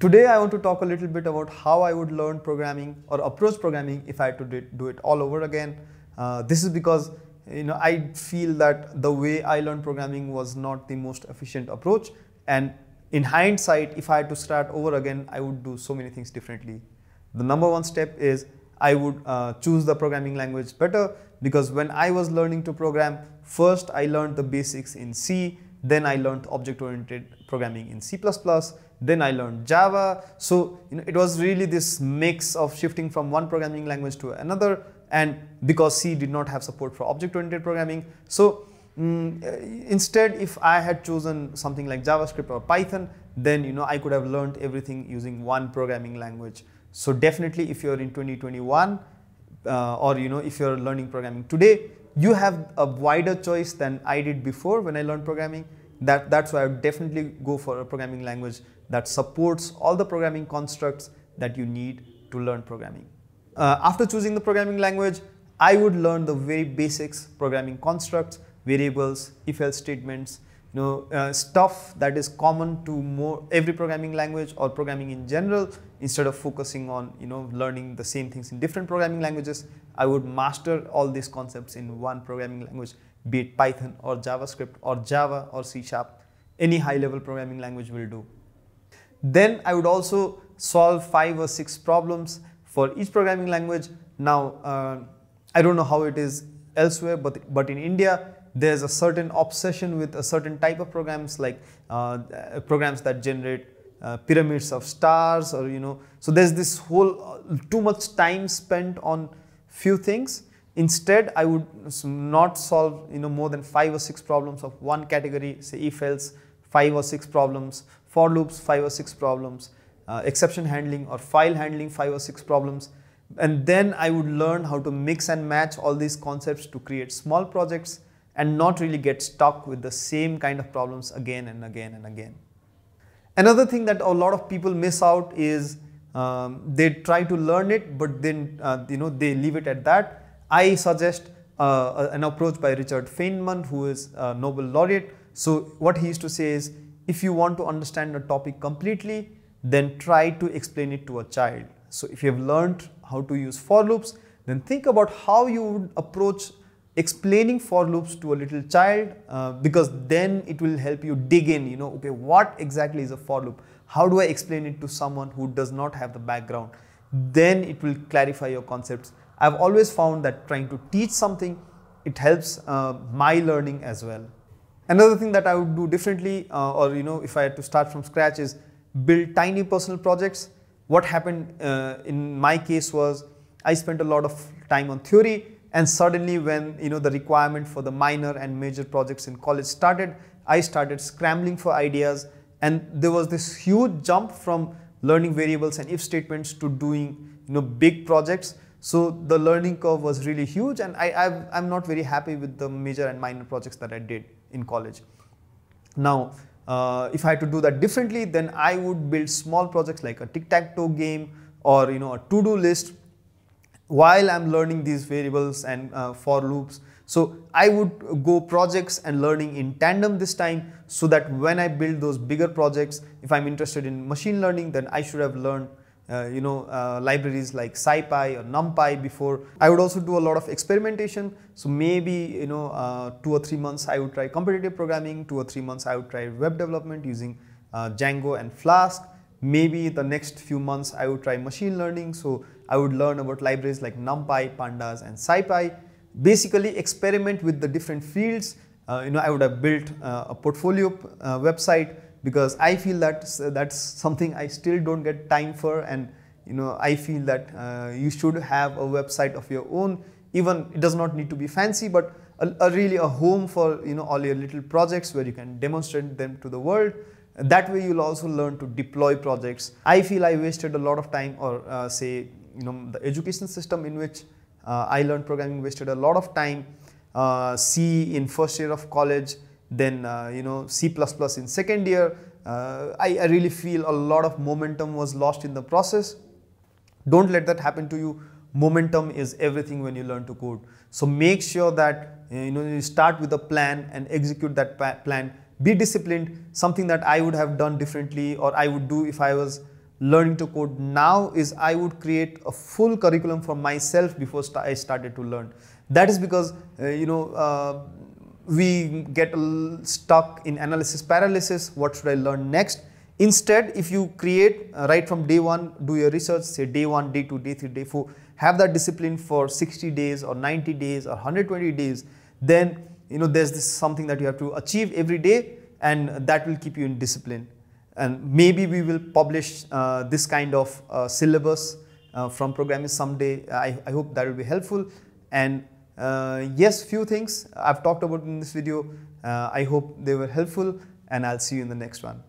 Today I want to talk a little bit about how I would learn programming or approach programming if I had to do it all over again. Uh, this is because you know I feel that the way I learned programming was not the most efficient approach and in hindsight if I had to start over again I would do so many things differently. The number one step is I would uh, choose the programming language better because when I was learning to program first I learned the basics in C then I learned object oriented programming in C++, then I learned Java. So you know, it was really this mix of shifting from one programming language to another and because C did not have support for object oriented programming. So um, instead if I had chosen something like JavaScript or Python then you know I could have learned everything using one programming language. So definitely if you're in 2021 uh, or you know if you're learning programming today you have a wider choice than I did before when I learned programming. That, that's why I would definitely go for a programming language that supports all the programming constructs that you need to learn programming. Uh, after choosing the programming language, I would learn the very basics, programming constructs, variables, if-else statements, you know, uh, stuff that is common to more every programming language or programming in general. Instead of focusing on you know learning the same things in different programming languages i would master all these concepts in one programming language be it python or javascript or java or c sharp. Any high level programming language will do. Then i would also solve five or six problems for each programming language. Now uh, i don't know how it is elsewhere but but in india there's a certain obsession with a certain type of programs like uh, programs that generate uh, pyramids of stars or you know so there's this whole uh, too much time spent on few things. Instead i would not solve you know more than five or six problems of one category say if else five or six problems for loops five or six problems uh, exception handling or file handling five or six problems. And then i would learn how to mix and match all these concepts to create small projects and not really get stuck with the same kind of problems again and again and again. Another thing that a lot of people miss out is um, they try to learn it but then uh, you know they leave it at that. I suggest uh, an approach by Richard Feynman who is a Nobel laureate. So what he used to say is if you want to understand a topic completely then try to explain it to a child. So if you have learned how to use for loops then think about how you would approach explaining for loops to a little child uh, because then it will help you dig in you know okay what exactly is a for loop? How do i explain it to someone who does not have the background? Then it will clarify your concepts. I've always found that trying to teach something it helps uh, my learning as well. Another thing that i would do differently uh, or you know if i had to start from scratch is build tiny personal projects. What happened uh, in my case was i spent a lot of time on theory and suddenly when you know the requirement for the minor and major projects in college started i started scrambling for ideas and there was this huge jump from learning variables and if statements to doing you know big projects so the learning curve was really huge and I, i am not very happy with the major and minor projects that I did in college. Now, uh, if I had to do that differently, then I would build small projects like a tic-tac-toe game or you know a to-do list while I'm learning these variables and uh, for loops. So I would go projects and learning in tandem this time so that when I build those bigger projects, if I'm interested in machine learning, then I should have learned uh, you know, uh, libraries like SciPy or NumPy before. I would also do a lot of experimentation. So maybe, you know, uh, two or three months I would try competitive programming, two or three months I would try web development using uh, Django and Flask. Maybe the next few months I would try machine learning. So I would learn about libraries like NumPy, Pandas and SciPy. Basically experiment with the different fields. Uh, you know, I would have built uh, a portfolio uh, website because I feel that that's something I still don't get time for and you know, I feel that uh, you should have a website of your own. Even it does not need to be fancy, but a, a really a home for you know all your little projects where you can demonstrate them to the world. That way you'll also learn to deploy projects. I feel I wasted a lot of time or uh, say you know the education system in which uh, I learned programming wasted a lot of time. Uh, C in first year of college, then uh, you know C++ in second year. Uh, I, I really feel a lot of momentum was lost in the process. Don't let that happen to you. Momentum is everything when you learn to code. So make sure that you know you start with a plan and execute that plan. Be disciplined. Something that I would have done differently or I would do if I was learning to code now is I would create a full curriculum for myself before st I started to learn. That is because uh, you know uh, we get stuck in analysis paralysis. What should I learn next? Instead, if you create uh, right from day one, do your research, say day one, day two, day three, day four, have that discipline for 60 days or 90 days or 120 days, then you know there's this something that you have to achieve every day and that will keep you in discipline and maybe we will publish uh, this kind of uh, syllabus uh, from Programiz someday. I, I, hope that will be helpful. And uh, yes few things i've talked about in this video. Uh, i hope they were helpful and i'll see you in the next one